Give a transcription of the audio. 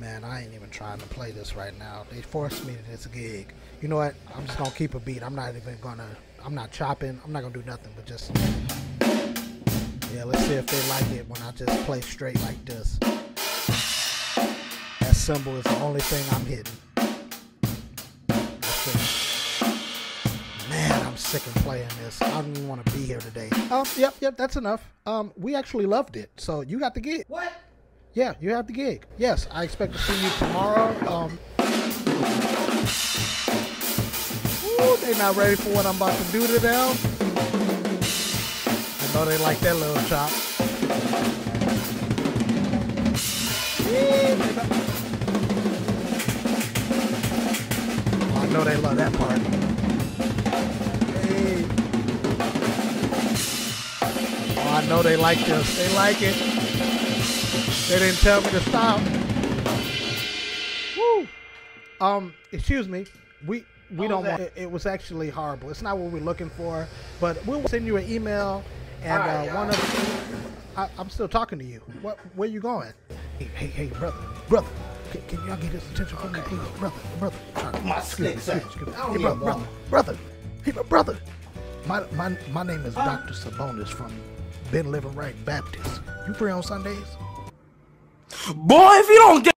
Man, I ain't even trying to play this right now. They forced me to this gig. You know what? I'm just gonna keep a beat. I'm not even gonna. I'm not chopping. I'm not gonna do nothing but just. Yeah, let's see if they like it when I just play straight like this. That cymbal is the only thing I'm hitting. Man, I'm sick of playing this. I don't even want to be here today. Um, yep, yep, that's enough. Um, we actually loved it, so you got the gig. What? Yeah, you have the gig. Yes, I expect to see you tomorrow. Um, ooh, they not ready for what I'm about to do to them. I know they like that little chop. I know they love that part. Hey. Oh, I know they like this. They like it. They didn't tell me to stop. Woo. Um, excuse me. We we How don't was want it, it was actually horrible. It's not what we're looking for, but we'll send you an email and right, uh, one of I, I'm still talking to you. What where you going? Hey, hey, hey, brother, brother. Can, can y'all get his attention for me, please, brother, brother? Uh, My slick, sir. me. I don't Hey, brother, brother, brother. Hey, my brother. My my my name is Dr. Sabonis from Ben Living Right Baptist. You pray on Sundays? Boy, if you don't get